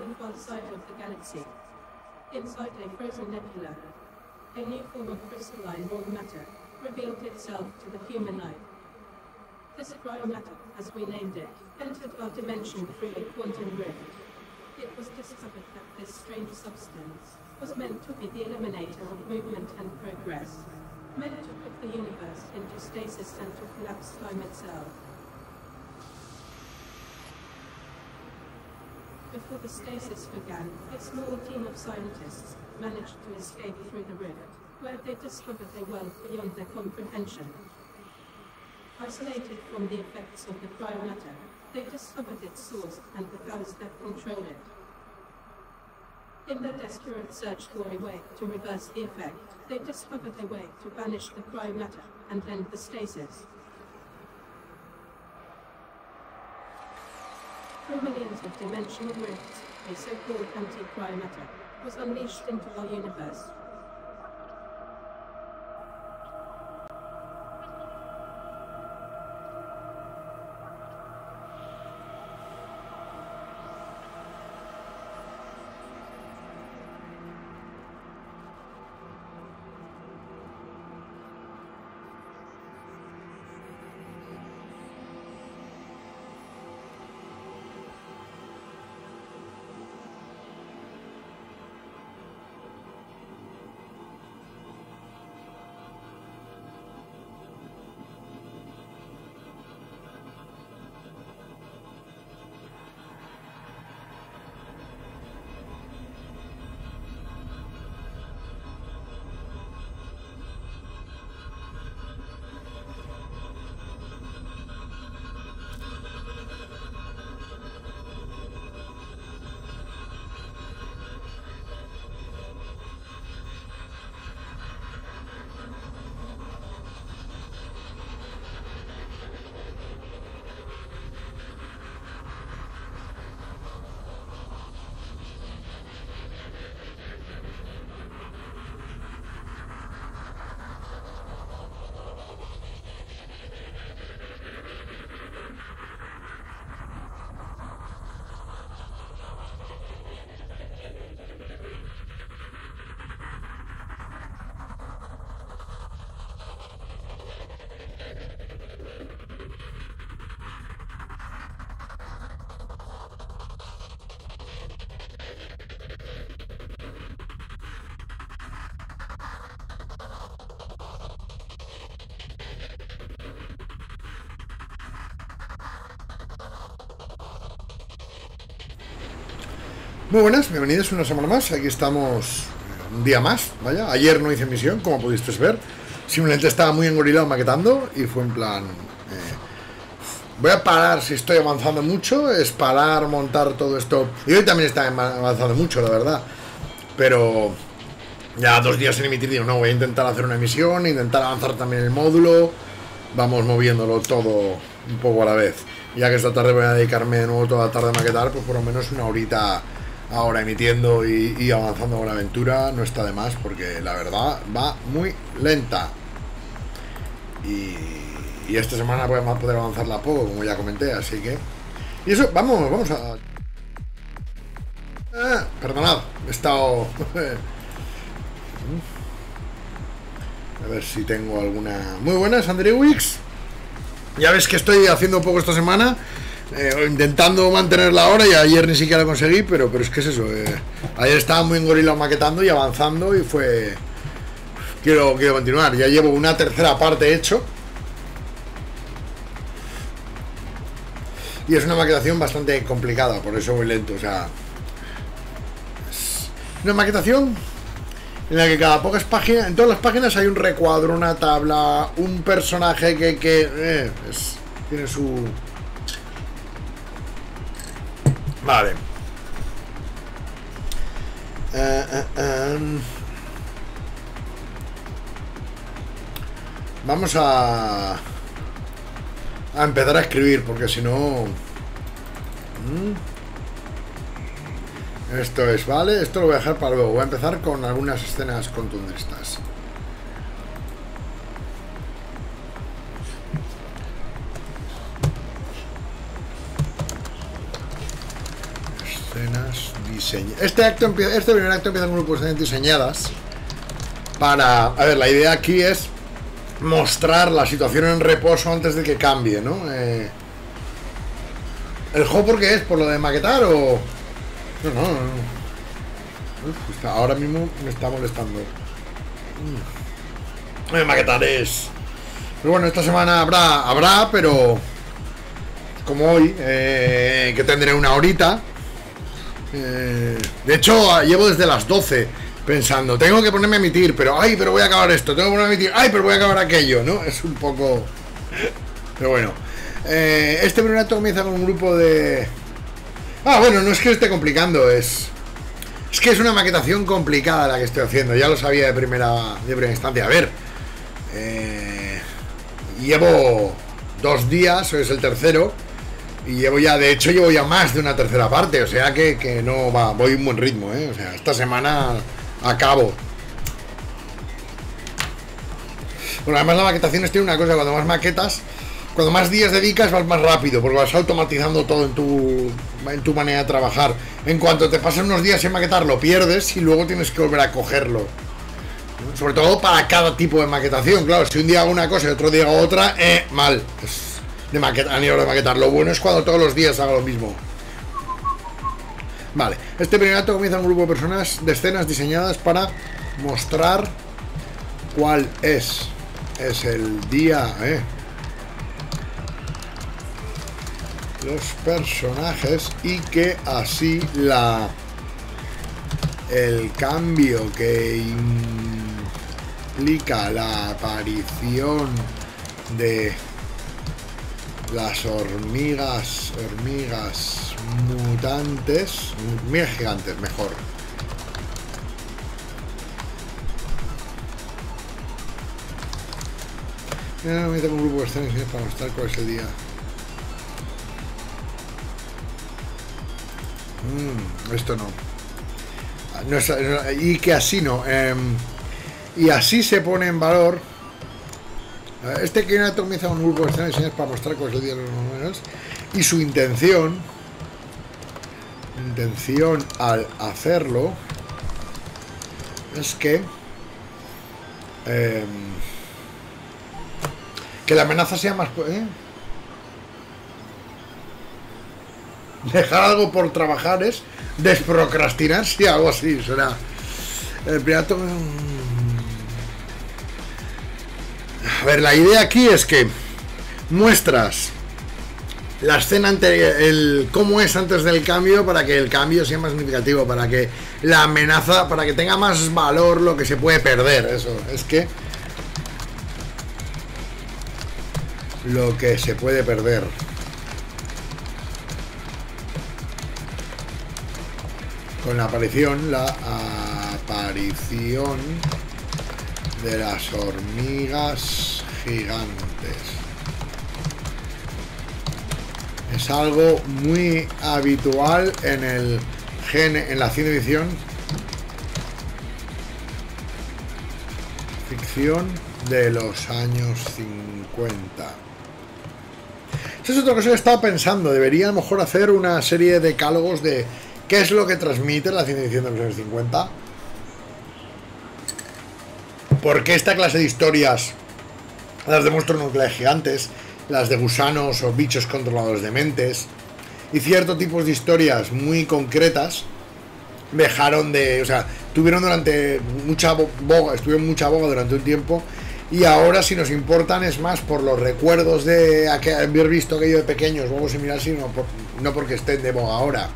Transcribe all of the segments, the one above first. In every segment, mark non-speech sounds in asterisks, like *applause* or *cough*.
on the far side of the galaxy. Inside a frozen nebula, a new form of crystalline raw matter revealed itself to the human eye. This cryomatter, as we named it, entered our dimension through a quantum rift. It was discovered that this strange substance was meant to be the eliminator of movement and progress, meant to put the universe into stasis and to collapse time itself. Before the stasis began, a small team of scientists managed to escape through the rift, where they discovered a world beyond their comprehension. Isolated from the effects of the cryomatter, they discovered its source and the powers that control it. In their desperate search for a way to reverse the effect, they discovered a way to banish the cryomatter and end the stasis. Through millions of dimensional rifts, a so-called anti-cryomatter was unleashed into our universe. Muy buenas, bienvenidos una semana más. Aquí estamos un día más, vaya. Ayer no hice misión, como pudisteis ver. Simplemente estaba muy engorilado maquetando y fue en plan... eh, voy a parar si estoy avanzando mucho, es parar, montar todo esto. Y hoy también está avanzando mucho, la verdad. Pero ya dos días sin emitir, digo, no, voy a intentar hacer una emisión, intentar avanzar también el módulo. Vamos moviéndolo todo un poco a la vez. Ya que esta tarde voy a dedicarme de nuevo toda la tarde a maquetar, pues por lo menos una horita ahora emitiendo y, avanzando con la aventura no está de más porque la verdad va muy lenta. Y, esta semana voy a poder avanzarla poco, como ya comenté, así que... Y eso, vamos, vamos a... Ah, perdonad, he estado... *laughs* a ver si tengo alguna... Muy buenas, Andrew Wix. Ya ves que estoy haciendo poco esta semana, eh, intentando mantener la hora y ayer ni siquiera lo conseguí, pero, pero es que es eso. eh, ayer estaba muy engorilado maquetando y avanzando y fue... Quiero, quiero continuar, ya llevo una tercera parte hecho. Y es una maquetación bastante complicada, por eso voy lento, o sea... Es una maquetación en la que cada pocas páginas, en todas las páginas hay un recuadro, una tabla, un personaje que, que eh, tiene su... Vale. Eh, eh, em. Vamos a... A empezar a escribir, porque si no... Mm. Esto es, ¿vale? Esto lo voy a dejar para luego. Voy a empezar con algunas escenas contundentas. Escenas. Este, acto empieza, este primer acto empieza con un grupo de escenas diseñadas para... A ver, la idea aquí es mostrar la situación en reposo antes de que cambie, ¿no? Eh, ¿El juego por qué es? ¿Por lo de maquetar o...? No, no, no. Uf, está- ahora mismo me está molestando. Mm. Eh, maquetar es... Pero bueno, esta semana habrá, habrá, pero... Como hoy, eh, que tendré una horita. Eh, de hecho, llevo desde las 12 pensando, tengo que ponerme a emitir, pero ay, pero voy a acabar esto, tengo que ponerme a emitir, ay, pero voy a acabar aquello, ¿no? Es un poco. Pero bueno. Eh, este primer acto comienza con un grupo de. Ah, bueno, no es que esté complicando, es. Es que es una maquetación complicada la que estoy haciendo, ya lo sabía de primera, de primera instancia. A ver. eh, llevo dos días, hoy es el tercero. Y llevo ya, de hecho, llevo ya más de una tercera parte, o sea que, que no va, voy un buen ritmo, ¿eh? O sea, esta semana acabo. Bueno, además la maquetación tiene una cosa, cuando más maquetas, cuando más días dedicas vas más rápido, porque vas automatizando todo en tu, en tu manera de trabajar. En cuanto te pasan unos días sin maquetar, lo pierdes y luego tienes que volver a cogerlo. Sobre todo para cada tipo de maquetación, claro, si un día hago una cosa y otro día hago otra, eh, mal. De maquetar, a nivel de maquetar. Lo bueno es cuando todos los días hago lo mismo. Vale, este primer acto comienza un grupo de personas, de escenas diseñadas para mostrar cuál es. Es el día, eh. Los personajes y que así la. El cambio que implica la aparición de las hormigas, hormigas mutantes, hormigas gigantes, mejor. Mira, me tengo un grupo de escenas para mostrar cuál es el día. Mm, esto no. Ah, no es- y que así no. em, y así se pone en valor. Este que comienza un escenas y señas para mostrar cuál es el día de los números. Y su intención. Intención al hacerlo. Es que. em, que la amenaza sea más. ¿eh? Dejar algo por trabajar es desprocrastinar, si algo así será. El pirata. Ver, la idea aquí es que muestras la escena anterior, el cómo es antes del cambio para que el cambio sea más significativo, para que la amenaza, para que tenga más valor lo que se puede perder. Eso, es que lo que se puede perder. Con la aparición, la aparición de las hormigas gigantes. Es algo muy habitual en el gen, en la ciencia ficción. Ficción de los años 50. Eso es otra cosa que he estado pensando. Debería a lo mejor hacer una serie de decálogos de qué es lo que transmite la ciencia ficción de los años 50. ¿Por qué esta clase de historias, las de monstruos nucleares gigantes, las de gusanos o bichos controladores de mentes, y ciertos tipos de historias muy concretas, dejaron de. O sea, tuvieron durante mucha bo- boga, estuvieron mucha boga durante un tiempo, y ahora, si nos importan, es más por los recuerdos de haber visto aquello de pequeños o algo similar, sino por- no porque estén de boga ahora.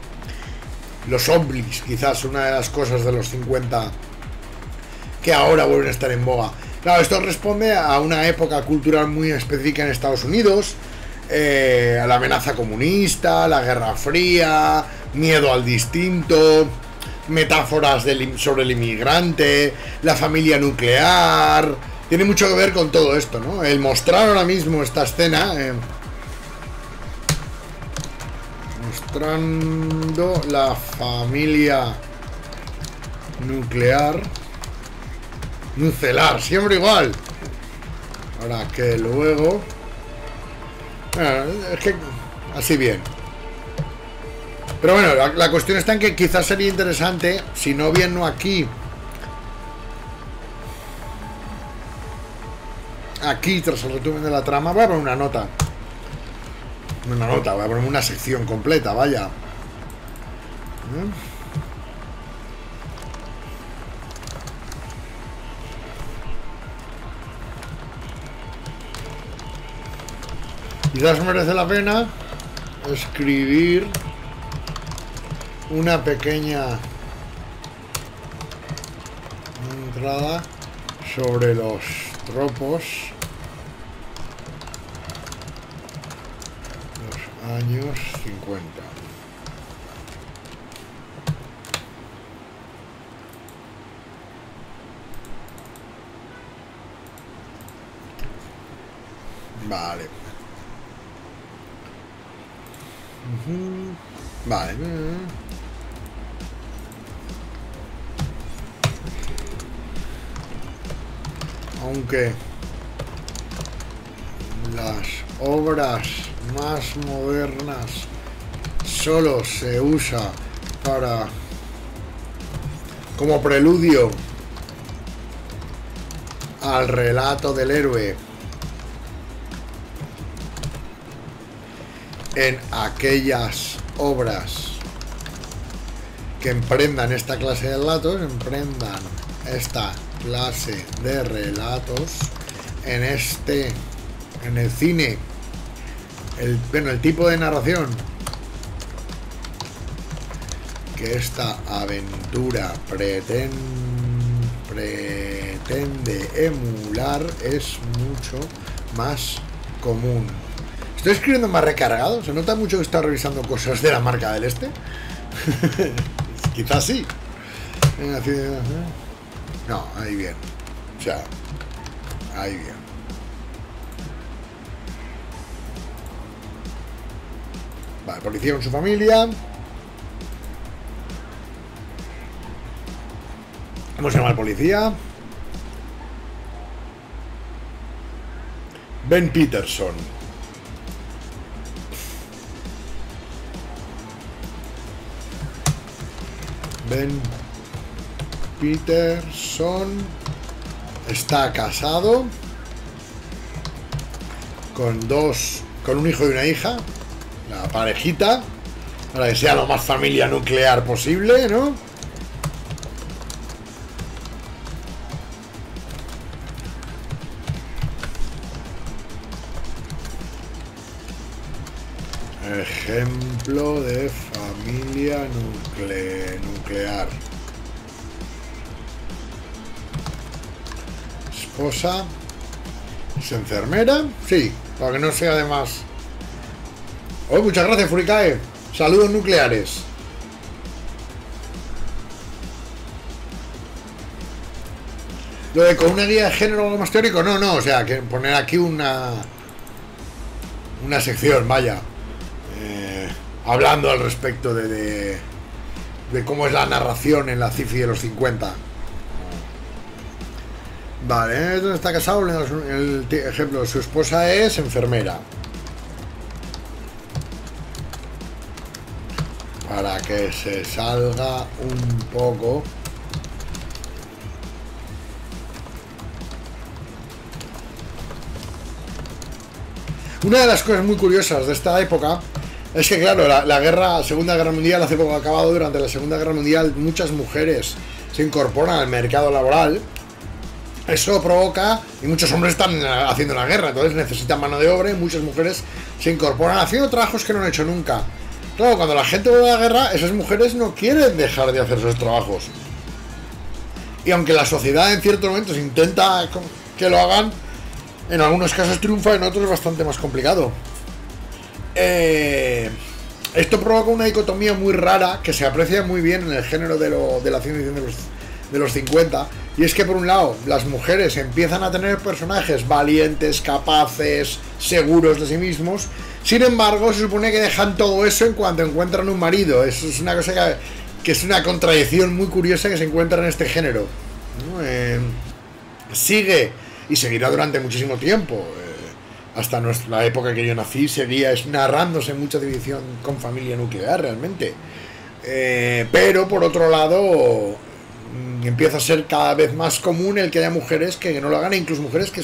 Los zombies, quizás una de las cosas de los 50 que ahora vuelven a estar en boga. Claro, esto responde a una época cultural muy específica en Estados Unidos, eh, a la amenaza comunista, la Guerra Fría, miedo al distinto, metáforas sobre el inmigrante, la familia nuclear. Tiene mucho que ver con todo esto, ¿no? El mostrar ahora mismo esta escena. eh, mostrando la familia nuclear. Nucelar, siempre igual. Ahora que luego. Es que. Así bien. Pero bueno, la, la cuestión está en que quizás sería interesante, si no bien no aquí, aquí tras el resumen de la trama, voy a poner una nota. Una nota, voy a poner una sección completa, vaya. ¿Mm? Quizás merece la pena escribir una pequeña entrada sobre los tropos los años 50 vale Vale. Aunque las obras más modernas solo se usa para como preludio al relato del héroe en aquellas obras que emprendan esta clase de relatos, emprendan esta clase de relatos en este en el cine. El bueno el tipo de narración que esta aventura preten- pretende emular es mucho más común estoy escribiendo más recargado se nota mucho que está revisando cosas de la marca del este *laughs* quizás sí no, ahí bien. O sea, ahí bien. Vale, policía con su familia. ¿Cómo se llama el policía? Ben Peterson. Ben Peterson está casado con dos, con un hijo y una hija, la parejita, para que sea lo más familia nuclear posible, ¿no? Ejemplo de familia nucle- nuclear. Esposa. ¿Es enfermera? Sí, para que no sea de más. Oh, muchas gracias, Furicae. Saludos nucleares. Lo de con una guía de género algo más teórico, no, no, o sea, que poner aquí una. Una sección, vaya. Eh, hablando al respecto de, de, cómo es la narración en la CIFI de los 50. Vale, ¿dónde está casado? El ejemplo, su esposa es enfermera. Para que se salga un poco. Una de las cosas muy curiosas de esta época es que, claro, la, la Segunda Guerra Mundial, hace poco acabado, durante la Segunda Guerra Mundial, muchas mujeres se incorporan al mercado laboral. Eso provoca, y muchos hombres están eh, haciendo la guerra, entonces necesitan mano de obra y muchas mujeres se incorporan haciendo trabajos que no han hecho nunca. Claro, cuando la gente vuelve a la guerra, esas mujeres no quieren dejar de hacer esos trabajos. Y aunque la sociedad en ciertos momentos intenta que lo hagan, en algunos casos triunfa, en otros es bastante más complicado. Eh, esto provoca una dicotomía muy rara que se aprecia muy bien en el género de, lo- de la ciencia de los, de los 50. Y es que por un lado las mujeres empiezan a tener personajes valientes, capaces, seguros de sí mismos. Sin embargo, se supone que dejan todo eso en cuanto encuentran un marido. Eso es una cosa que, es una contradicción muy curiosa que se encuentra en este género. Eh, sigue y seguirá durante muchísimo tiempo. Hasta nuestra época que yo nací, seguía narrándose mucha división con familia nuclear realmente. Eh, pero por otro lado, mm, empieza a ser cada vez más común el que haya mujeres que no lo hagan, e incluso mujeres que,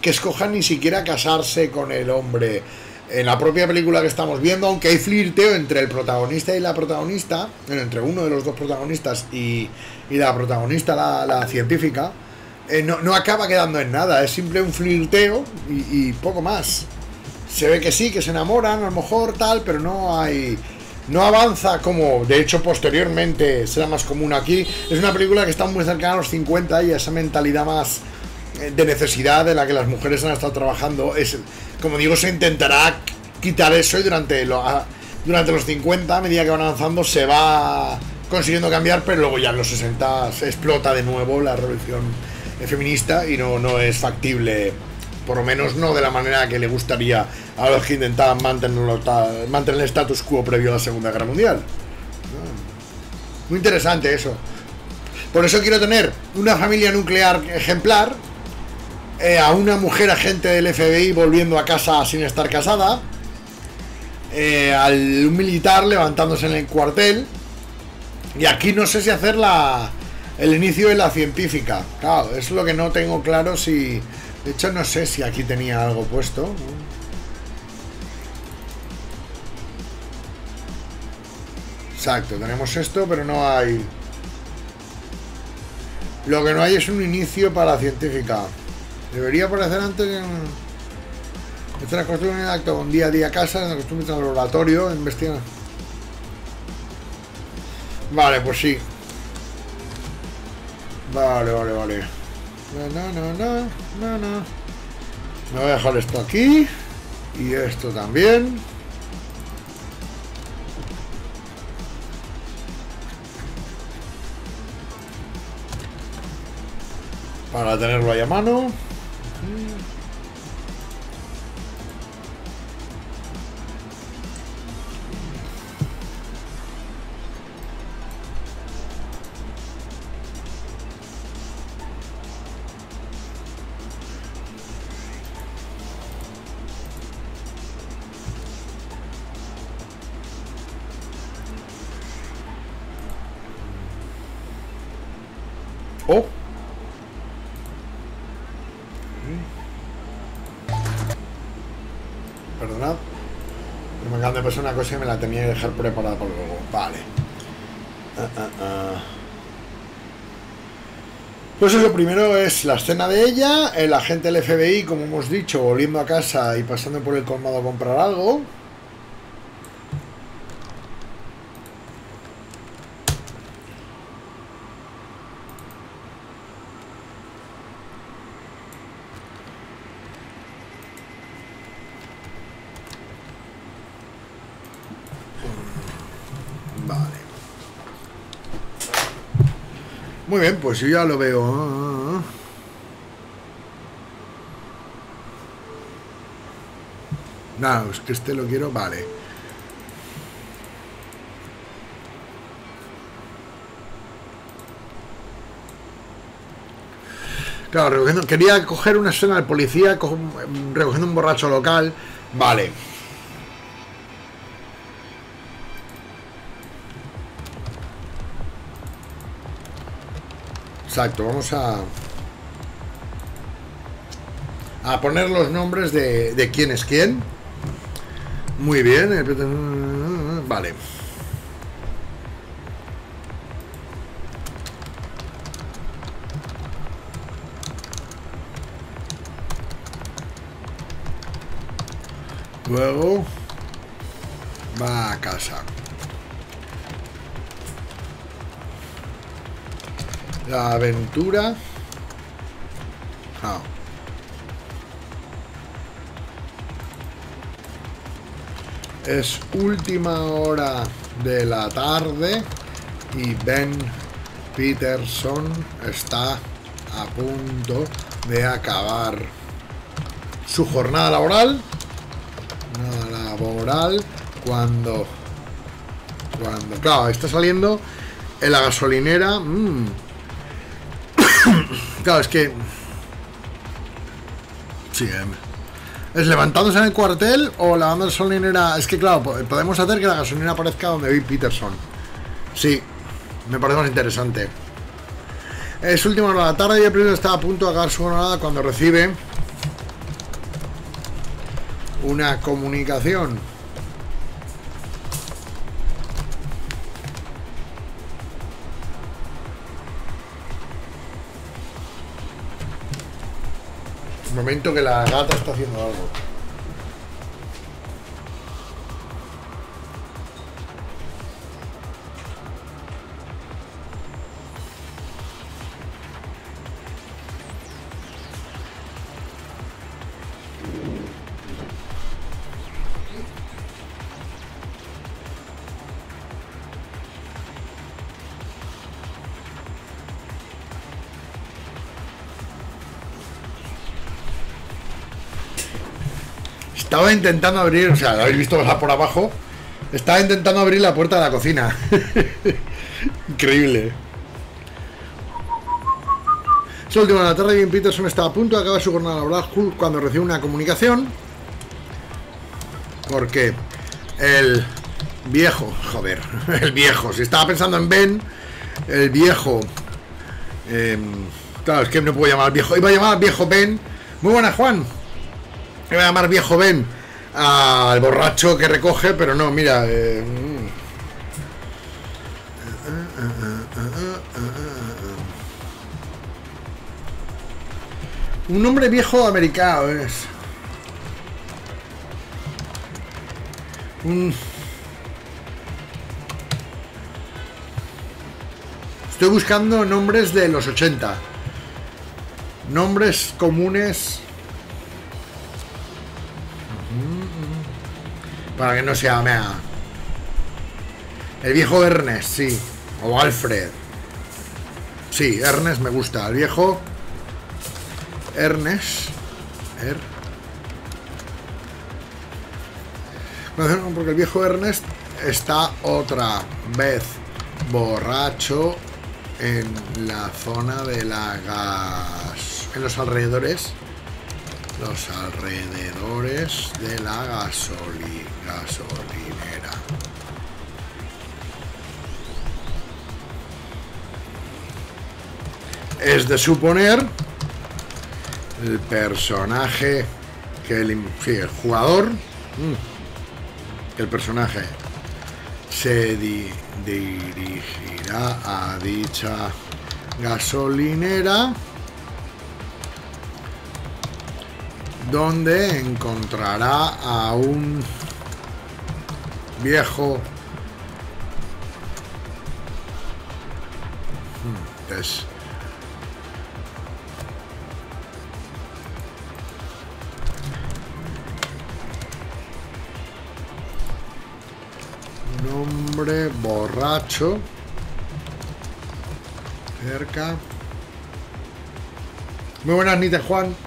que escojan ni siquiera casarse con el hombre. En la propia película que estamos viendo, aunque hay flirteo entre el protagonista y la protagonista, entre uno de los dos protagonistas y, y la protagonista, la, la científica, eh, no, acaba quedando en nada, es simple un flirteo y, poco más. Se ve que sí, que se enamoran, a lo mejor tal, pero no hay. No avanza como, de hecho, posteriormente será más común aquí. Es una película que está muy cercana a los 50 y a esa mentalidad más eh, de necesidad de la que las mujeres han estado trabajando. Es, como digo, se intentará quitar eso y durante, durante los 50, a medida que van avanzando, se va consiguiendo cambiar, pero luego ya en los 60 se explota de nuevo la revolución feminista y no, no es factible, por lo menos no de la manera que le gustaría a los que intentaban mantenerlo, mantener el status quo previo a la Segunda Guerra Mundial. Muy interesante eso. Por eso quiero tener una familia nuclear ejemplar, eh, a una mujer agente del FBI volviendo a casa sin estar casada, eh, al un militar levantándose en el cuartel, y aquí no sé si hacer la, el inicio de la científica. Claro, es lo que no tengo claro si... De hecho, no sé si aquí tenía algo puesto. Exacto, tenemos esto, pero no hay... Lo que no hay es un inicio para la científica. Debería aparecer antes en... Esta es la costumbre de acto con día a día casa, en la costumbre en el laboratorio, investigar. Vale, pues sí, Vale, vale, vale. No, no, no, no, no, no. Me voy a dejar esto aquí. Y esto también. Para tenerlo ahí a mano. Oh. Perdonad. Me acaban de pasar una cosa y me la tenía que dejar preparada para luego. Vale. Uh. Pues eso, primero es la escena de ella, el agente del FBI, como hemos dicho, volviendo a casa y pasando por el colmado a comprar algo. Muy bien, pues yo ya lo veo. Nada, es que este lo quiero, vale. Claro, quería coger una escena de policía recogiendo un borracho local. Vale. Exacto, vamos a... A poner los nombres de, de quién es quién. Muy bien. Vale. Luego va a casa. La aventura. Ah. Es última hora de la tarde y Ben Peterson está a punto de acabar su jornada laboral. Laboral cuando cuando claro, está saliendo en la gasolinera. Mmm, Claro, es que... Sí, ¿Es levantándose en el cuartel o la gasolinera? Es que claro, podemos hacer que la gasolinera aparezca donde vi Peterson. Sí, me parece más interesante. Es última hora de la tarde y el primero está a punto de acabar su jornada cuando recibe una comunicación. Momento que la gata está haciendo algo. Estaba intentando abrir, o sea, lo habéis visto por abajo. Estaba intentando abrir la puerta de la cocina. *laughs* Increíble. Es último de la tarde. Bien Peterson estaba a punto de acabar su jornada laboral cuando recibe una comunicación. Porque el viejo, joder, *laughs* el viejo, si estaba pensando en Ben, el viejo. Em, claro, es que no puedo llamar al viejo. Iba a llamar al viejo Ben. Muy buena, Juan voy a llamar viejo Ben al borracho que recoge, pero no, mira. Eh, un hombre viejo americano es. Estoy buscando nombres de los 80. Nombres comunes Para que no sea mea. El viejo Ernest, sí. O Alfred. Sí, Ernest me gusta. El viejo Ernest. Er. Porque el viejo Ernest está otra vez borracho en la zona de la gas. En los alrededores los alrededores de la gasolinera. Es de suponer el personaje que el, el jugador mm, el personaje se dirigirá a dicha gasolinera donde encontrará a un viejo. Hmm, es. Hombre borracho. Cerca. Muy buenas noches Juan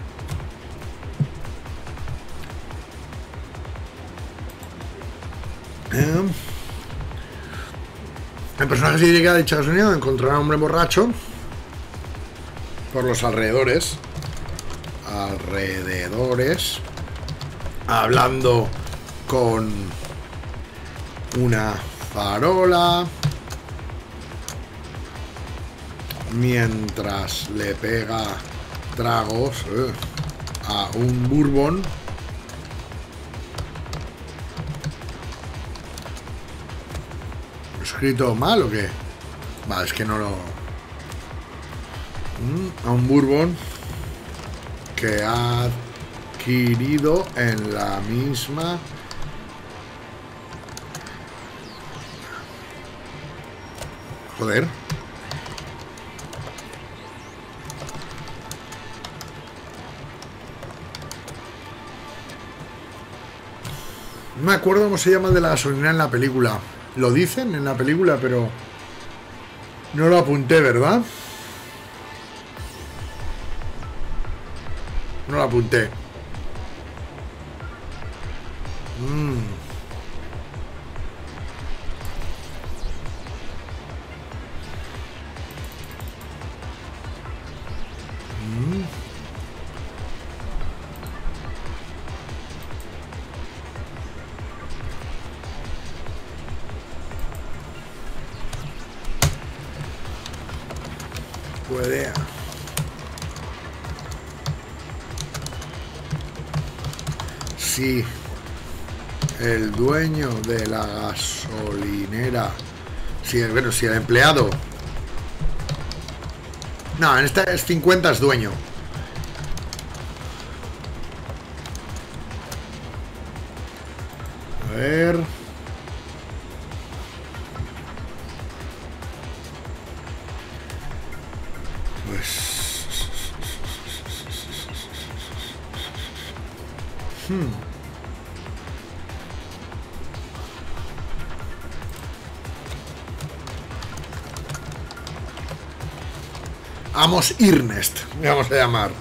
el personaje se llega a dicha sonido encontrará a un hombre borracho por los alrededores. Alrededores. Hablando con una farola. Mientras le pega tragos eh, a un bourbon escrito mal o qué? Va, es que no lo... Mm, a un Bourbon que ha adquirido en la misma... Joder. No me acuerdo cómo se llama de la gasolina en la película. Lo dicen en la película, pero no lo apunté, ¿verdad? No lo apunté. Si el dueño de la gasolinera. Si bueno si el empleado. No en esta es 50 es dueño Irnest, vamos a llamar.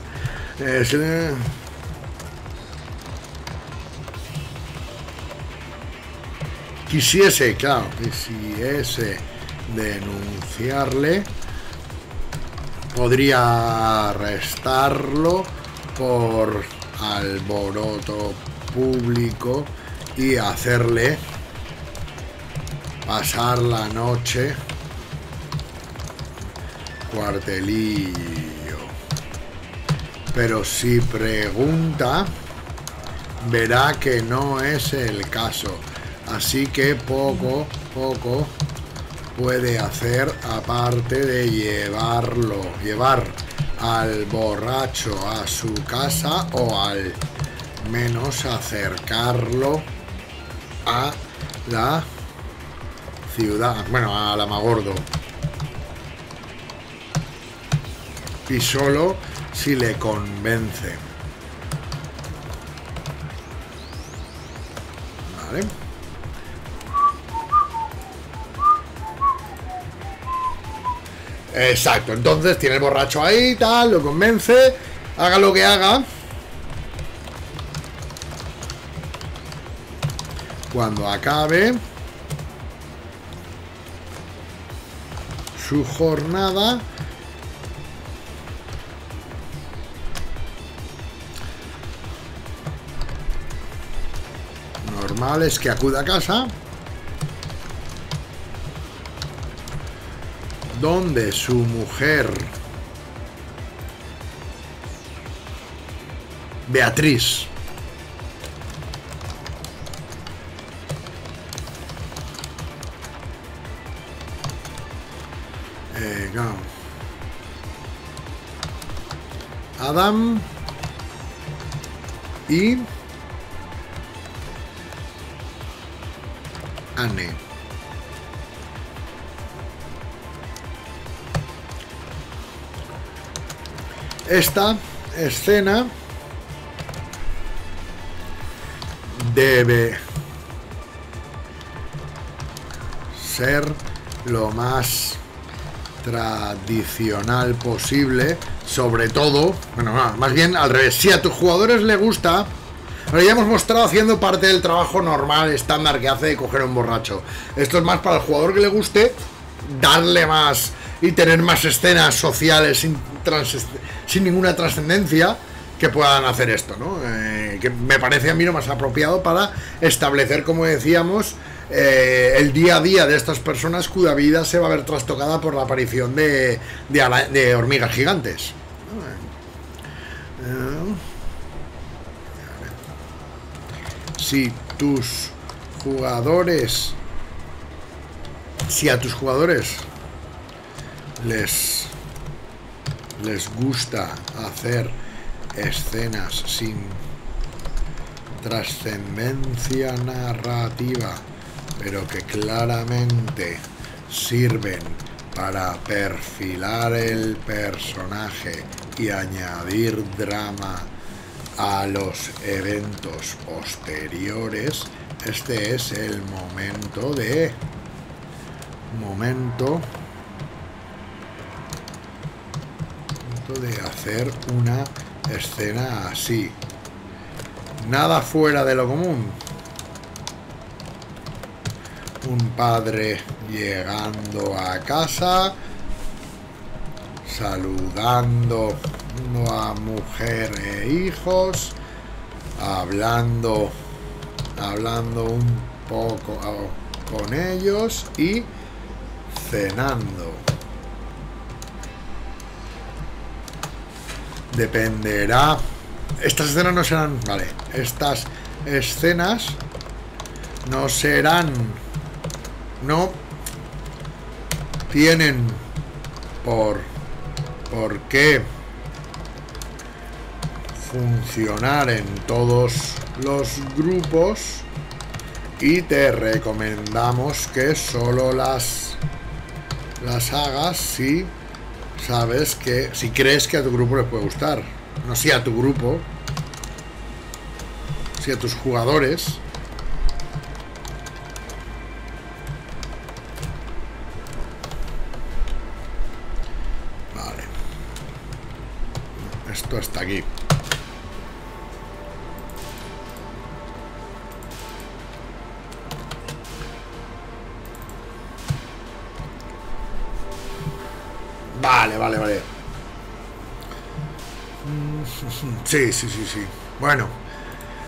Eh, quisiese, claro, quisiese denunciarle, podría arrestarlo por alboroto público y hacerle pasar la noche cuartelillo. Pero si pregunta, verá que no es el caso. Así que poco, poco puede hacer aparte de llevarlo, llevar al borracho a su casa o al menos acercarlo a la ciudad, bueno, a la Magordo. Y solo si le convence. Vale. Exacto, entonces tiene el borracho ahí, tal, lo convence, haga lo que haga. Cuando acabe su jornada, normal es que acuda a casa. Donde su mujer Beatriz eh, Adam y Esta escena debe ser lo más tradicional posible, sobre todo, bueno, más bien al revés, si a tus jugadores le gusta, pero ya hemos mostrado haciendo parte del trabajo normal, estándar que hace de coger un borracho. Esto es más para el jugador que le guste, darle más y tener más escenas sociales sin, ninguna trascendencia que puedan hacer esto, ¿no? Eh, que me parece a mí lo más apropiado para establecer, como decíamos, eh, el día a día de estas personas cuya vida se va a ver trastocada por la aparición de, de, hormigas gigantes. Eh, si tus jugadores, si a tus jugadores les les gusta hacer escenas sin trascendencia narrativa, pero que claramente sirven para perfilar el personaje y añadir drama a los eventos posteriores, este es el momento de momento de hacer una escena así. Nada fuera de lo común. Un padre llegando a casa, saludando a mujer e hijos, hablando, hablando un poco con ellos y cenando. Dependerá. Estas escenas no serán. Vale. Estas escenas no serán. No tienen por. ¿Por qué? Funcionar en todos los grupos. Y te recomendamos que solo las. Las hagas si sabes que. Si crees que a tu grupo les puede gustar. No si a tu grupo. Si a tus jugadores. Vale. Esto está aquí. Vale, vale, vale. Sí, sí, sí, sí. Bueno.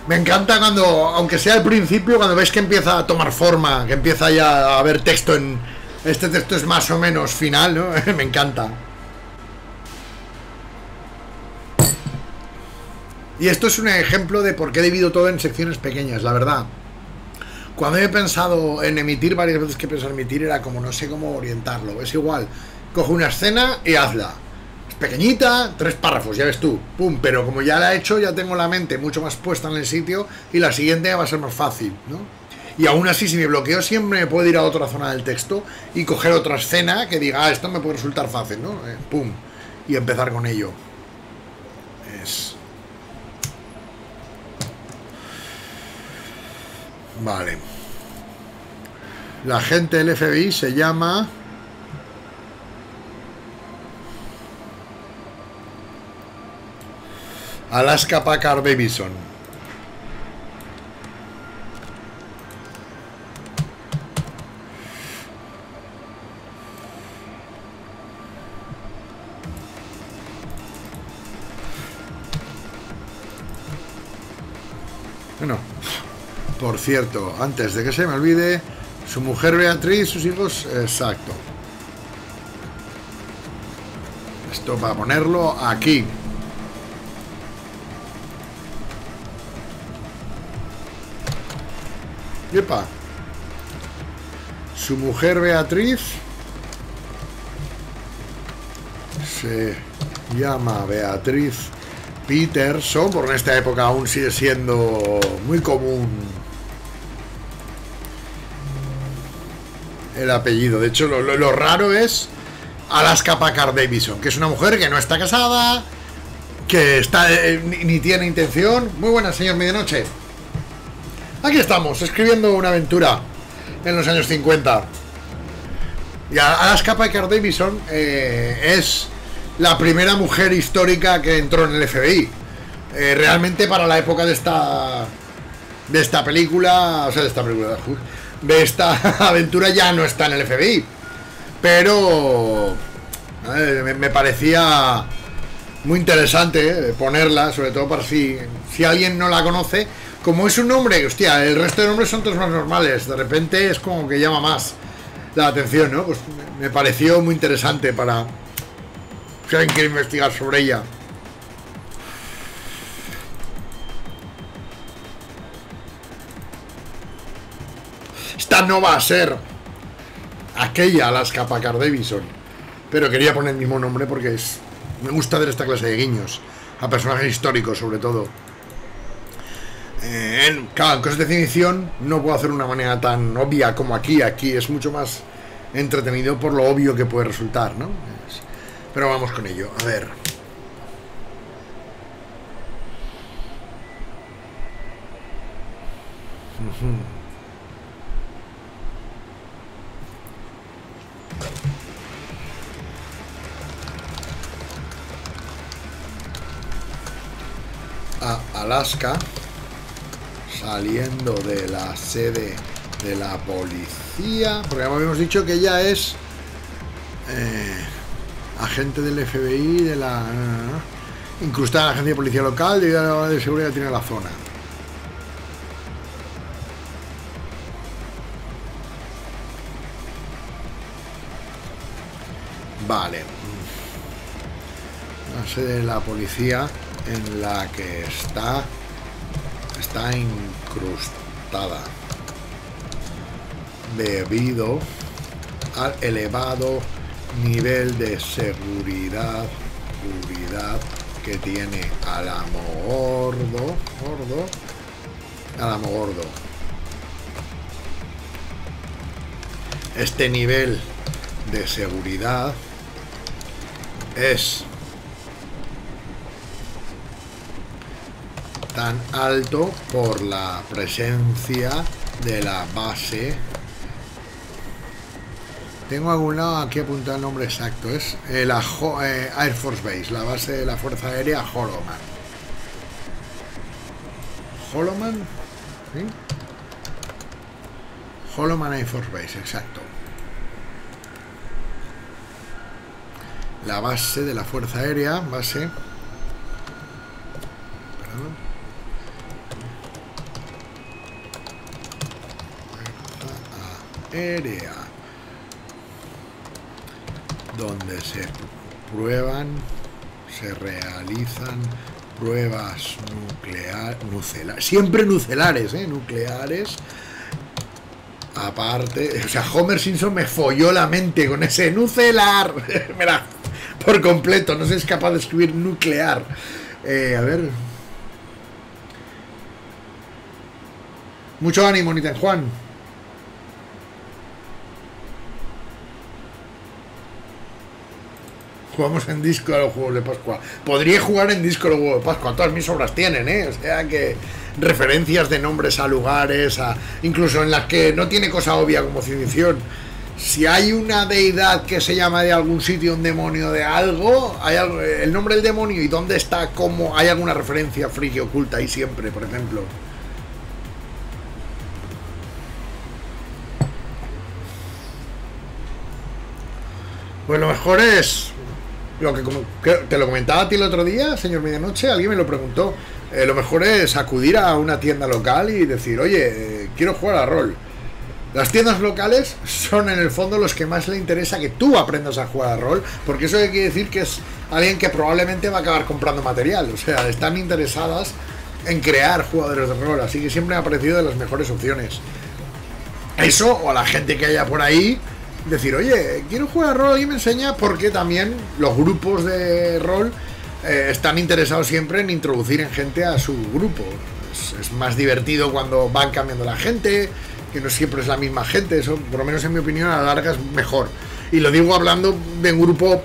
Me encanta cuando, aunque sea al principio, cuando ves que empieza a tomar forma, que empieza ya a haber texto en... Este texto es más o menos final, ¿no? *laughs* Me encanta. Y esto es un ejemplo de por qué he dividido todo en secciones pequeñas, la verdad. Cuando he pensado en emitir, varias veces que he pensado en emitir, era como no sé cómo orientarlo. Es igual, coge una escena y hazla. Es pequeñita, tres párrafos, ya ves tú. Pum, pero como ya la he hecho, ya tengo la mente mucho más puesta en el sitio y la siguiente va a ser más fácil, ¿no? Y aún así, si me bloqueo, siempre me puedo ir a otra zona del texto y coger otra escena que diga, ah, esto me puede resultar fácil, ¿no? Eh, pum, y empezar con ello. Es. Vale. La gente del FBI se llama. Alaska Packard Davison. Bueno, por cierto, antes de que se me olvide, su mujer Beatriz, sus hijos, exacto. Esto para ponerlo aquí. Yepa. Su mujer Beatriz se llama Beatriz Peterson, por en esta época aún sigue siendo muy común el apellido. De hecho, lo, lo- lo raro es Alaska Packard Davison, que es una mujer que no está casada, que está eh, ni, ni tiene intención. Muy buenas, señor Medianoche. Aquí estamos, escribiendo una aventura en los años 50. Y Alaska Packard Davison eh, es la primera mujer histórica que entró en el FBI. Eh, realmente para la época de esta de esta película, o sea, de esta película, de esta *laughs* aventura ya no está en el FBI. Pero eh, me, me parecía muy interesante ponerla, sobre todo para si, si alguien no la conoce. Como es un nombre, hostia, el resto de nombres son todos más normales. De repente es como que llama más la atención, ¿no? Pues me- pareció muy interesante para si alguien quiere investigar sobre ella. Esta no va a ser aquella Alaska Packard Davison. Pero quería poner el mismo nombre porque es. Me gusta ver esta clase de guiños. A personajes históricos, sobre todo. Eh, en, claro, en cosas de definición no puedo hacer una manera tan obvia como aquí. Aquí es mucho más entretenido por lo obvio que puede resultar, ¿no? Pero vamos con ello. A ver. a Alaska saliendo de la sede de la policía porque ya habíamos dicho que ella es eh, agente del FBI de la incrustada la agencia de policía local y de seguridad que tiene la zona. Vale. Base de la policía en la que está está incrustada debido al elevado nivel de seguridad, que tiene Alamo Gordo, Gordo, Alamo Gordo. Este nivel de seguridad es tan alto por la presencia de la base tengo algún lado aquí apuntado el nombre exacto. Es la eh, Air Force Base, la base de la Fuerza Aérea Holoman. Holoman, ¿sí? Holoman Air Force Base, exacto. La base de la Fuerza Aérea, base. Aérea donde se prueban, se realizan pruebas nucleares, siempre nucelares, ¿eh? nucleares. Aparte, o sea, Homer Simpson me folló la mente con ese nucelar, *laughs* Mira, por completo, no se es capaz de escribir nuclear. Eh, a ver. Mucho ánimo, Niten Juan. Jugamos en disco a los juegos de Pascua. Podría jugar en disco a los juegos de Pascua, todas mis obras tienen, ¿eh? O sea que referencias de nombres a lugares, a, incluso en las que no tiene cosa obvia como civilización. Si hay una deidad que se llama de algún sitio, un demonio de algo, hay el nombre del demonio y dónde está, cómo, hay alguna referencia friki oculta ahí siempre, por ejemplo. Pues lo mejor es lo que, como, te lo comentaba a ti el otro día, señor Medianoche, alguien me lo preguntó. Eh, lo mejor es acudir a una tienda local y decir, oye, eh, quiero jugar a rol. Las tiendas locales son en el fondo los que más le interesa que tú aprendas a jugar a rol, porque eso quiere decir que es alguien que probablemente va a acabar comprando material, o sea, están interesadas en crear jugadores de rol, así que siempre me ha parecido de las mejores opciones. Eso, o a la gente que haya por ahí, decir, oye, quiero jugar rol y me enseña porque también los grupos de rol eh, están interesados siempre en introducir en gente a su grupo. Es, más divertido cuando van cambiando la gente, que no siempre es la misma gente, eso por lo menos en mi opinión a la larga es mejor. Y lo digo hablando de un grupo,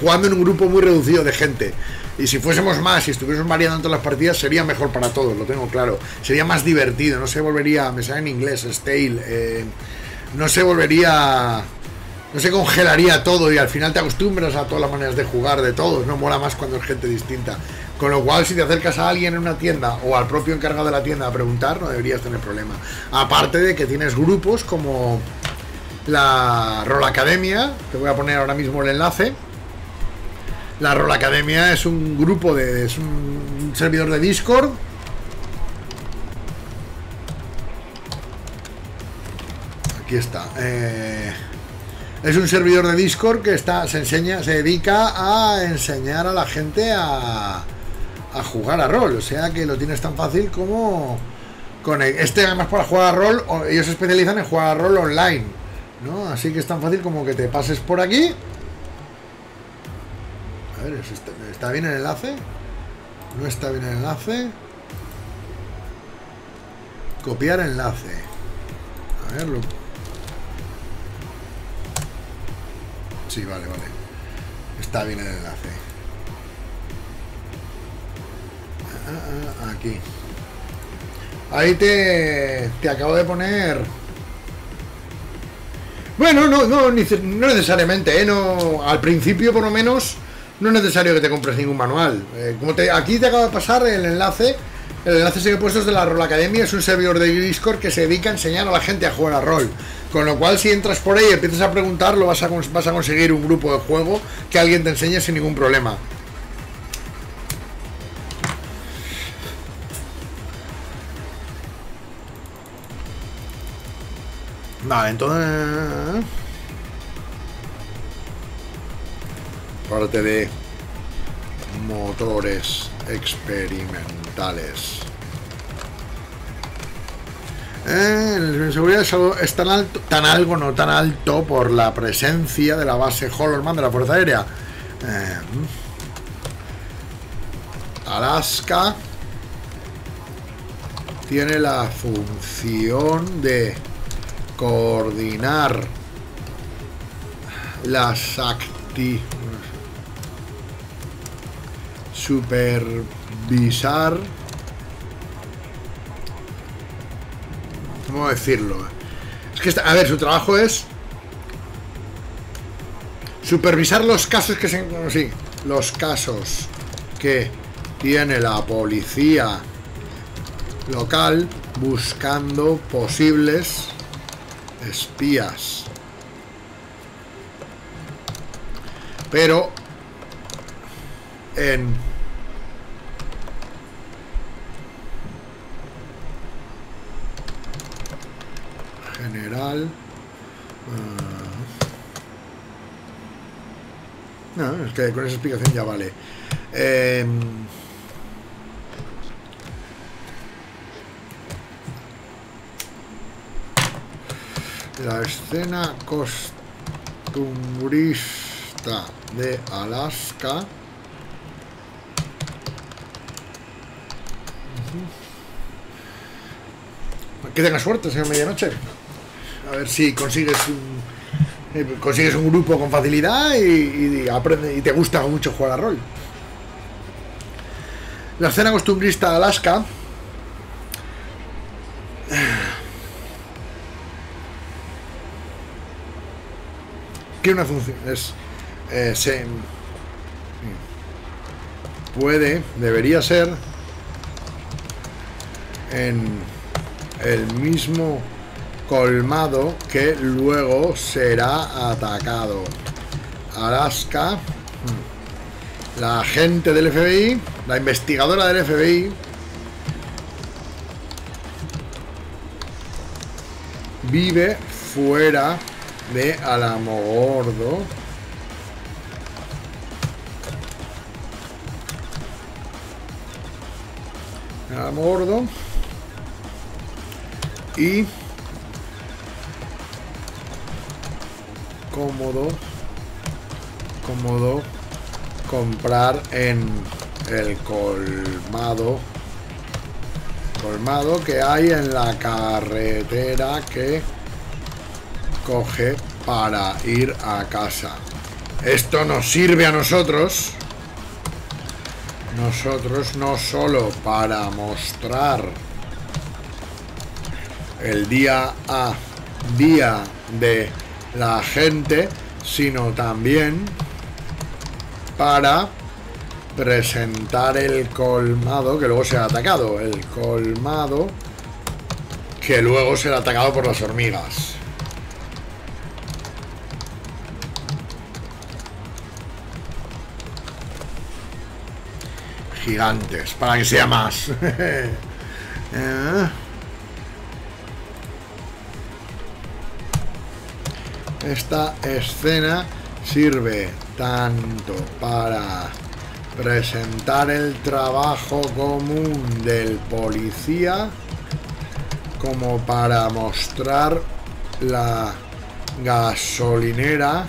jugando en un grupo muy reducido de gente. Y si fuésemos más, si estuviésemos variando en todas las partidas, sería mejor para todos, lo tengo claro. Sería más divertido, no se volvería, me sale en inglés, stale, eh, no se volvería no se congelaría todo y al final te acostumbras a todas las maneras de jugar de todos, no mola más cuando es gente distinta. Con lo cual, si te acercas a alguien en una tienda o al propio encargado de la tienda a preguntar, no deberías tener problema. Aparte de que tienes grupos como la Roll Academia, te voy a poner ahora mismo el enlace. La Roll Academia es un grupo de. es un servidor de Discord. Aquí está. Eh es un servidor de Discord que está, se enseña, se dedica a enseñar a la gente a, a jugar a rol. O sea que lo tienes tan fácil como con este además para jugar a rol, ellos se especializan en jugar a rol online. ¿no? Así que es tan fácil como que te pases por aquí. A ver, ¿está bien el enlace? No está bien el enlace. Copiar enlace. A ver, lo Sí, vale, vale. Está bien el enlace. Ah, ah, aquí. Ahí te, te acabo de poner... Bueno, no, no, no necesariamente, ¿eh? No, al principio por lo menos no es necesario que te compres ningún manual. Eh, como te, aquí te acabo de pasar el enlace. El enlace sigue puesto es de la Rol Academia, es un servidor de Discord que se dedica a enseñar a la gente a jugar a rol. Con lo cual, si entras por ahí y empiezas a preguntarlo, vas a, vas a conseguir un grupo de juego que alguien te enseñe sin ningún problema. Vale, entonces... Parte de motores experimentales. Eh, el seguridad es tan alto, tan algo, no tan alto por la presencia de la base Holloman de la Fuerza Aérea. Eh, Alaska tiene la función de coordinar las actividades ¿Cómo decirlo? Es que, a ver, su trabajo es supervisar los casos que se... Sí, los casos que tiene la policía local buscando posibles espías. Pero en uh, no, es que con esa explicación ya vale. Eh, la escena costumbrista de Alaska. Que tenga suerte, señor Medianoche. A ver si consigues un, eh, consigues un grupo con facilidad y, aprende, y te gusta mucho jugar a rol. La escena costumbrista de Alaska *sighs* que una función es eh, se, puede debería ser en el mismo colmado que luego será atacado. Alaska, hmm. la agente del FBI, la investigadora del FBI, vive fuera de Alamogordo. Alamogordo y cómodo cómodo comprar en el colmado colmado que hay en la carretera que coge para ir a casa. Esto nos sirve a nosotros. Nosotros no solo para mostrar el día a día de la gente, sino también para presentar el colmado que luego será atacado. El colmado que luego será atacado por las hormigas. Gigantes, para que sea más. *laughs* Eh. Esta escena sirve tanto para presentar el trabajo común del policía como para mostrar la gasolinera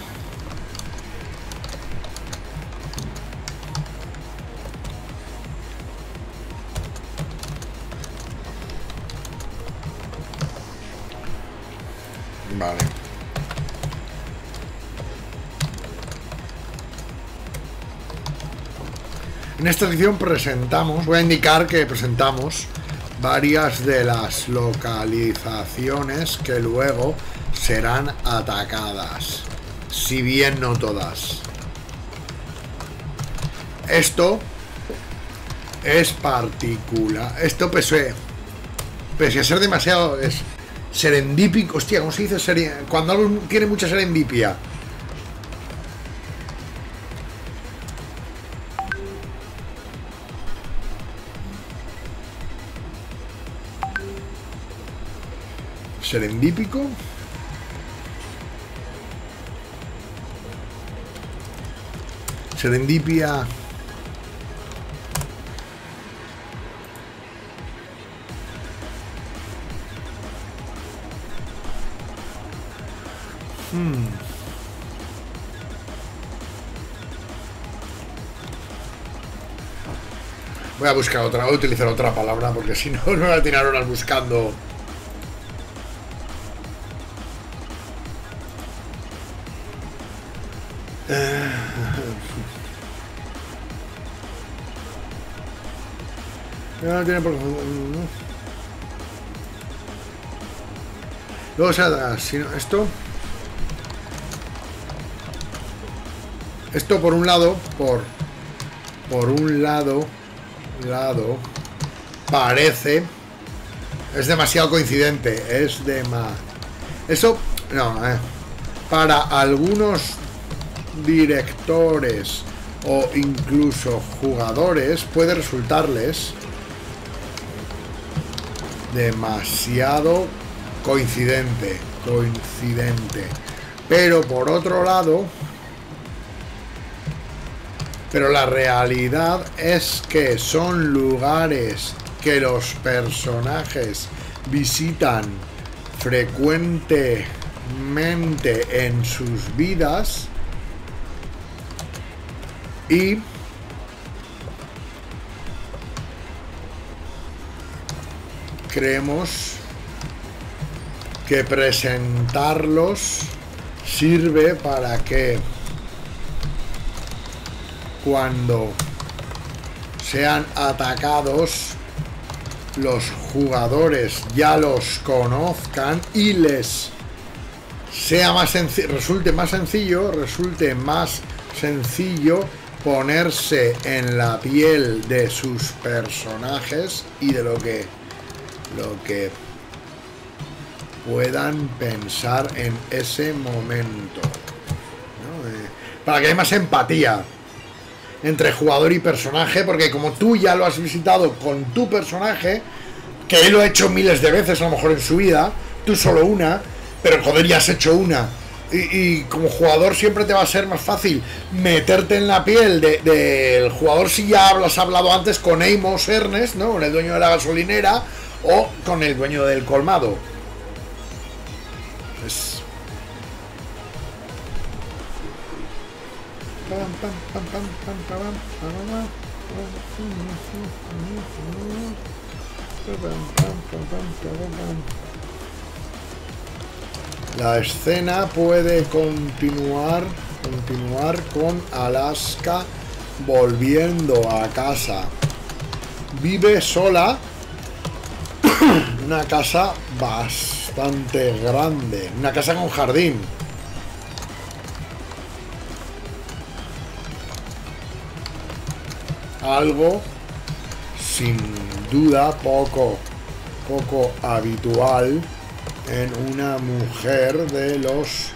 En esta edición presentamos, voy a indicar que presentamos varias de las localizaciones que luego serán atacadas, si bien no todas. Esto es particular. Esto pese, pese a ser demasiado es serendípico. Hostia, ¿cómo se dice? Cuando algo tiene mucha serendipia serendípico. Serendipia. Hmm. Voy a buscar otra, voy a utilizar otra palabra porque si no, *laughs* no la tiraron al buscando Tiene por Luego se atrás, si no, esto. Esto por un lado, por. Por un lado. Lado. Parece. Es demasiado coincidente. Es de más. Eso. No, eh. Para algunos directores o incluso jugadores puede resultarles demasiado coincidente, coincidente. Pero por otro lado, pero la realidad es que son lugares que los personajes visitan frecuentemente en sus vidas y creemos que presentarlos sirve para que cuando sean atacados los jugadores ya los conozcan y les sea más resulte más sencillo, resulte más sencillo ponerse en la piel de sus personajes y de lo que lo que puedan pensar en ese momento. Eh, para que haya más empatía entre jugador y personaje, porque como tú ya lo has visitado con tu personaje, que él lo ha hecho miles de veces a lo mejor en su vida, tú solo una, pero joder, ya has hecho una. Y, como jugador siempre te va a ser más fácil meterte en la piel del jugador si ya has hablado antes con Amos Ernest, ¿no? Con el dueño de la gasolinera, o con el dueño del colmado. La escena puede continuar, continuar con Alaska volviendo a casa. Vive sola *coughs* una casa bastante grande. Una casa con jardín. Algo sin duda poco poco habitual en una mujer de los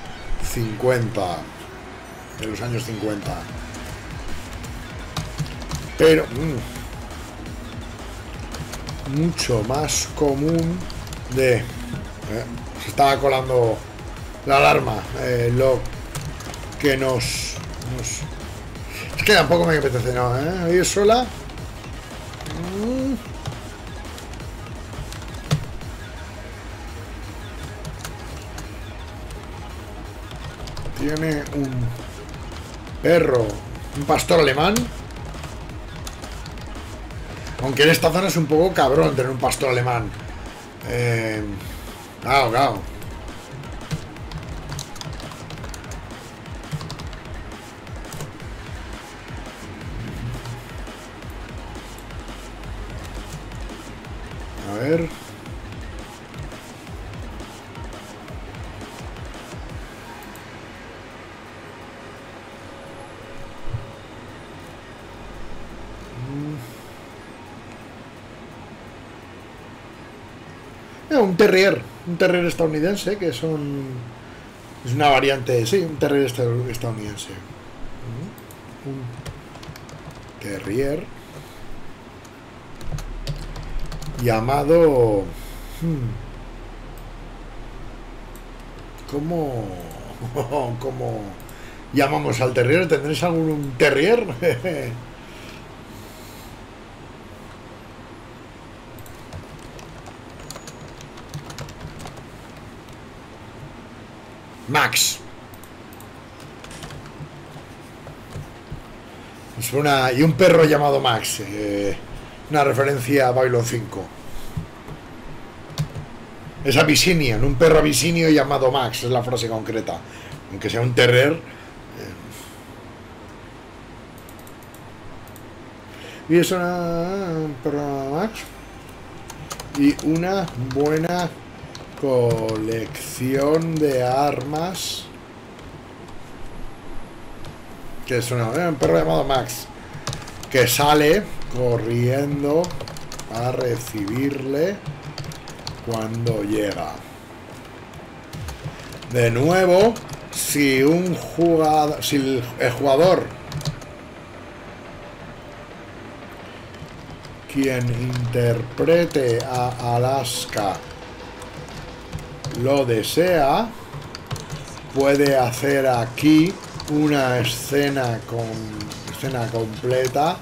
50 de los años 50 pero mm, mucho más común de... Eh, se estaba colando la alarma. Eh, lo que nos, Es que tampoco me apetece, ¿no? ¿eh? Sola. Mm. Tiene un perro, un pastor alemán aunque en esta zona es un poco cabrón tener un pastor alemán. Eh, claro, A ver. Terrier, un terrier estadounidense, que. Es una variante, sí, un terrier estadounidense. Un terrier llamado... Hmm, ¿Cómo... *laughs* ¿Cómo llamamos al terrier? ¿Tendréis algún terrier? *laughs* Max. Pues una, y un perro llamado Max. Eh, una referencia a Babylon 5. Es Abyssinian, un perro abisinio llamado Max, es la frase concreta. Aunque sea un terrer. Eh. Y es una, un perro Max. Y una buena colección de armas. Que es una- un perro llamado Max. Que sale corriendo a recibirle cuando llega. De nuevo, si un jugador, si el jugador quien interprete a Alaska lo desea, puede hacer aquí una escena con escena completa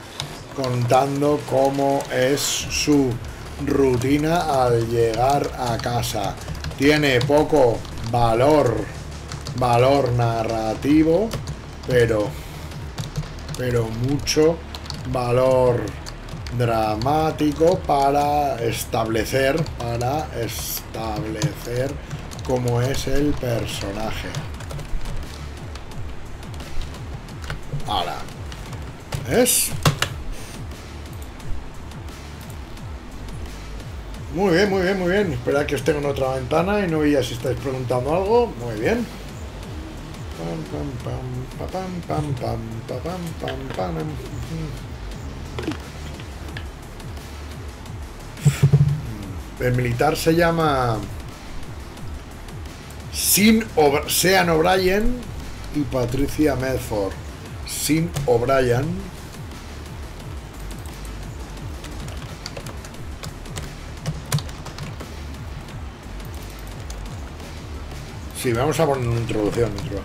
contando cómo es su rutina al llegar a casa. Tiene poco valor valor narrativo, pero pero mucho valor dramático para establecer para establecer cómo es el personaje. Ahora, ¿es? Muy bien, muy bien, muy bien. Espera que esté en otra ventana y no veía si estáis preguntando algo. Muy bien. Pam, pam, pam, El militar se llama Sin Sean O'Brien y Patricia Medford. Sin O'Brien. Sí, vamos a poner una introducción dentro.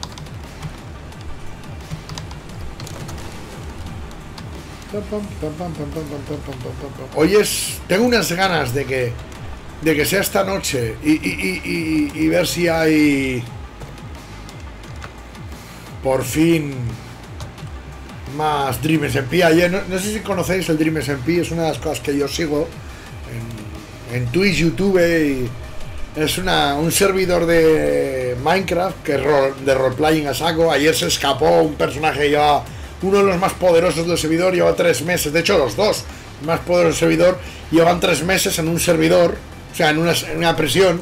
Hoy es. Tengo unas ganas de que de que sea esta noche y, y- y- y- ver si hay. Por fin. Más Dream SMP. Ayer, no, no sé si conocéis el Dream SMP, es una de las cosas que yo sigo en, en Twitch, YouTube y. Es una, un servidor de Minecraft que es de roleplaying a saco. Ayer se escapó un personaje que lleva uno de los más poderosos del servidor, lleva tres meses. De hecho, los dos más poderosos del servidor llevan tres meses en un servidor, o sea, en una, en una prisión.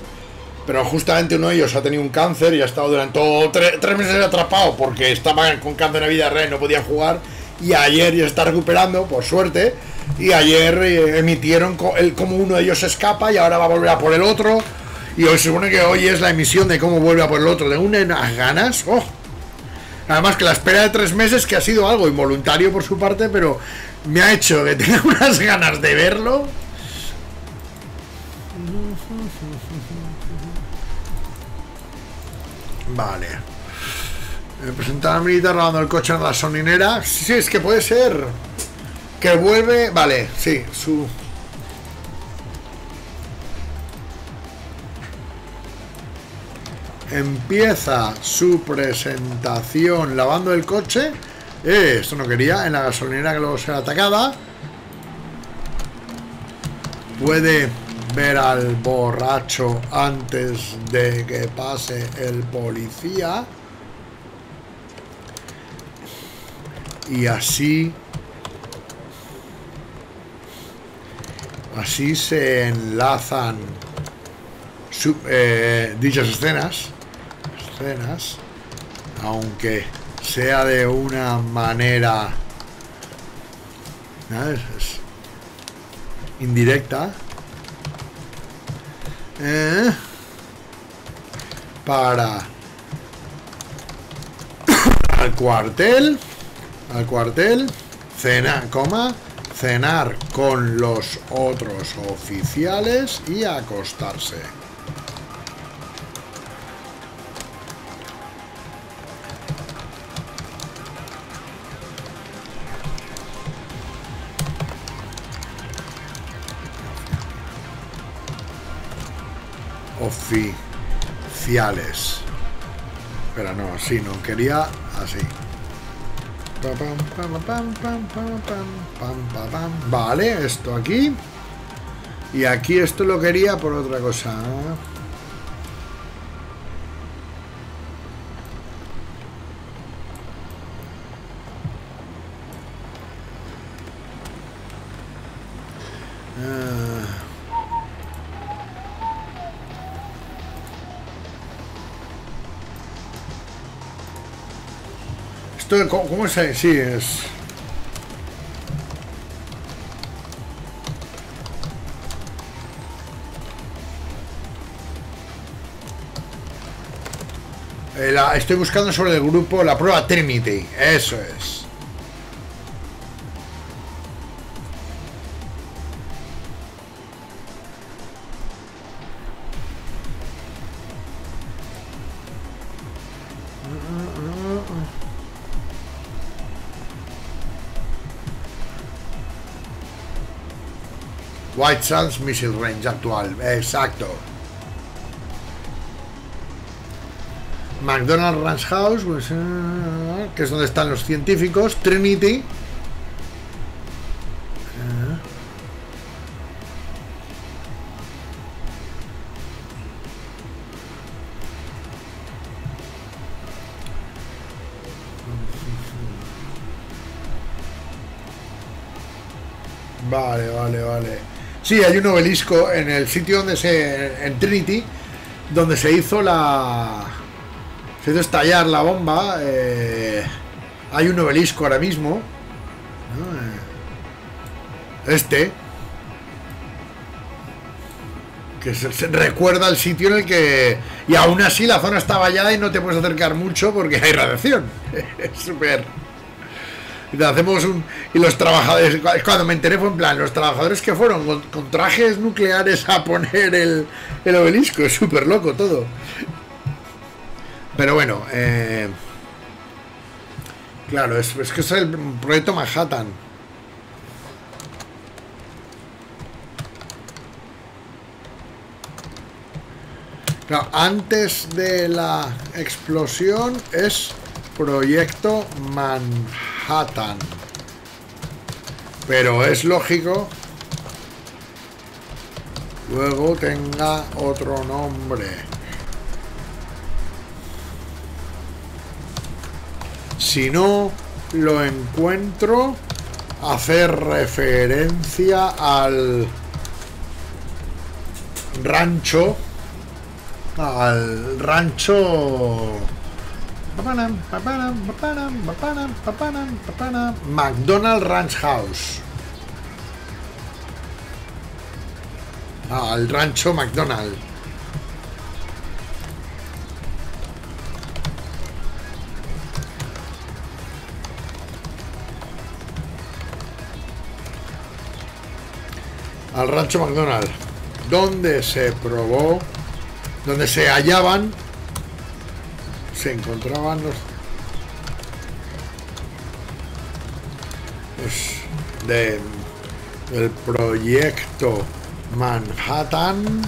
Pero justamente uno de ellos ha tenido un cáncer y ha estado durante todo tre- tres meses atrapado porque estaba con cáncer en vida real y no podía jugar. Y ayer ya está recuperando, por suerte. Y ayer eh, emitieron el, cómo uno de ellos escapa y ahora va a volver a por el otro. Y hoy se supone que hoy es la emisión de cómo vuelve a por el otro. Tengo unas ganas. ¡oh! Además que la espera de tres meses, que ha sido algo involuntario por su parte, pero me ha hecho que tenga *laughs* unas ganas de verlo. Vale. Me presenta al militar lavando el coche en la soninera. Sí, es que puede ser. Que vuelve. Vale, sí, su. Empieza su presentación lavando el coche. Eh, esto no quería. En la gasolinera que luego será atacada. Puede ver al borracho antes de que pase el policía. Y así. Así se enlazan su- eh, dichas escenas. Escenas. Aunque sea de una manera. indirecta. Eh, para al cuartel al cuartel cena coma cenar con los otros oficiales y acostarse oficiales pero no así no quería así Vale, esto aquí. Y aquí esto lo quería por otra cosa. ¿Cómo, es? Sí, es... Eh, estoy buscando sobre el grupo la prueba Trinity. Eso es. White Sands Missile Range actual. Exacto. McDonald's Ranch House, pues, eh, que es donde están los científicos. Trinity. Sí, hay un obelisco en el sitio donde se. en Trinity, donde se hizo la. se hizo estallar la bomba. Eh, hay un obelisco ahora mismo. Eh, este. Que se, recuerda el sitio en el que. Y aún así la zona está vallada y no te puedes acercar mucho porque hay radiación. *laughs* es súper y hacemos. Y los trabajadores. Cuando me enteré fue en plan, los trabajadores que fueron con, trajes nucleares a poner el, el obelisco. Es súper loco todo. Pero bueno, eh, claro, es, es que es el proyecto Manhattan. Claro, antes de la explosión es proyecto Manhattan. Pero es lógico luego tenga otro nombre. Si no lo encuentro, hacer referencia al rancho, al rancho McDonald Ranch House. Ah, rancho McDonald. Al rancho McDonald, donde se probó, donde se hallaban se encontraban los de el proyecto Manhattan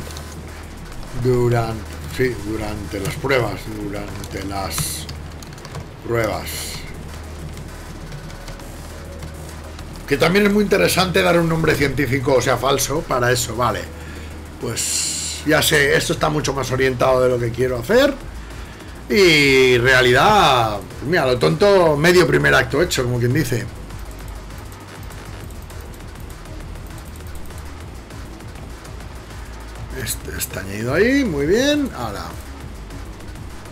durante durante las pruebas durante las pruebas. Que también es muy interesante dar un nombre científico o sea falso para eso vale. Pues ya sé esto está mucho más orientado de lo que quiero hacer y realidad, mira, lo tonto, medio primer acto hecho, como quien dice. Este está añadido ahí, muy bien. Ahora,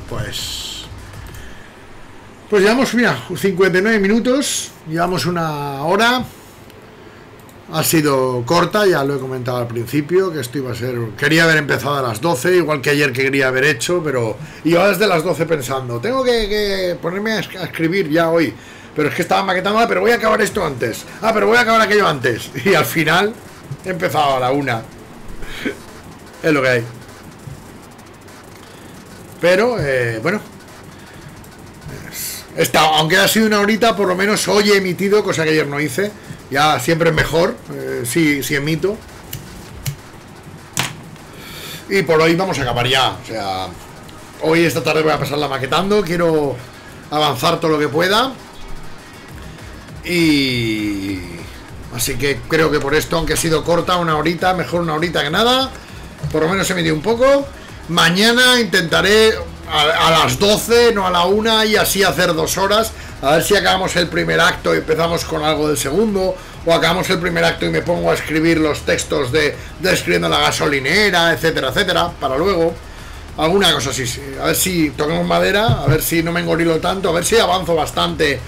pues... Pues llevamos, mira, 59 minutos, llevamos una hora. Ha sido corta, ya lo he comentado al principio, que esto iba a ser... Quería haber empezado a las 12, igual que ayer que quería haber hecho, pero iba desde las 12 pensando, tengo que, ponerme a, escribir ya hoy. Pero es que estaba maquetando, ah, pero voy a acabar esto antes. Ah, pero voy a acabar aquello antes. *laughs* Y al final he empezado a la una. *laughs* es lo que hay. Pero, eh, bueno. Está, aunque ha sido una horita, por lo menos hoy he emitido, cosa que ayer no hice ya siempre es mejor, eh, sí, sí emito. Y por hoy vamos a acabar ya. O sea, hoy esta tarde voy a pasarla maquetando. Quiero avanzar todo lo que pueda. Y... Así que creo que por esto, aunque ha sido corta, una horita, mejor una horita que nada. Por lo menos se me dio un poco. Mañana intentaré a, las 12, no a la 1, y así hacer dos horas. A ver si acabamos el primer acto y empezamos con algo del segundo. O acabamos el primer acto y me pongo a escribir los textos de describiendo la gasolinera, etcétera, etcétera, para luego. Alguna cosa así. A ver si toquemos madera, a ver si no me engorilo tanto, a ver si avanzo bastante.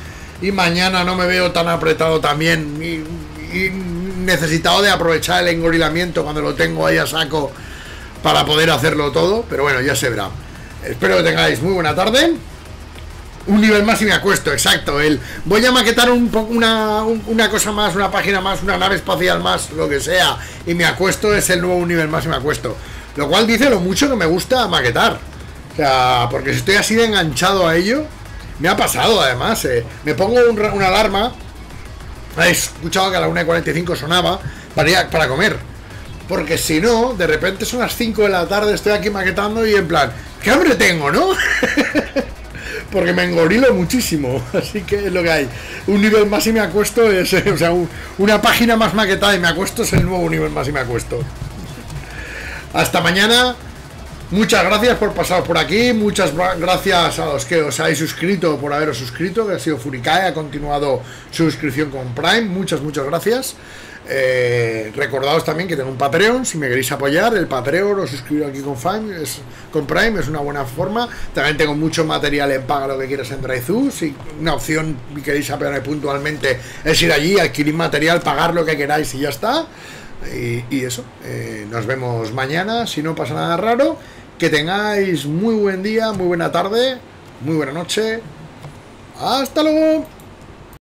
Y mañana no me veo tan apretado también. Y, y necesitado de aprovechar el engorilamiento cuando lo tengo ahí a saco para poder hacerlo todo. Pero bueno, ya se verá. Espero que tengáis muy buena tarde. Un nivel más y me acuesto, exacto. El, voy a maquetar un, una, una cosa más, una página más, una nave espacial más, lo que sea. Y me acuesto es el nuevo nivel más y me acuesto. Lo cual dice lo mucho que me gusta maquetar. O sea, porque si estoy así de enganchado a ello, me ha pasado además. Eh. Me pongo una alarma. He escuchado que a la 1.45 sonaba para, para comer. Porque si no, de repente son las 5 de la tarde, estoy aquí maquetando y en plan, ¿Qué hambre tengo, no? *laughs* Porque me engorilo muchísimo. *laughs* Así que es lo que hay. Un nivel más y me acuesto es. *laughs* O sea, una página más maquetada y me acuesto es el nuevo nivel más y me acuesto. Hasta mañana. Muchas gracias por pasar por aquí. Muchas gracias a los que os habéis suscrito por haberos suscrito. Que ha sido Furikae. Ha continuado su suscripción con Prime. Muchas, muchas gracias. Eh, recordaos también que tengo un Patreon, si me queréis apoyar, el Patreon, os suscribo aquí con, Prime, es, con Prime, es una buena forma. También tengo mucho material en paga lo que quieras en DriveThru. Si una opción que queréis apoyar puntualmente es ir allí, adquirir material, pagar lo que queráis y ya está. Y, eso, eh, nos vemos mañana, si no pasa nada raro. Que tengáis muy buen día, muy buena tarde, muy buena noche. Hasta luego.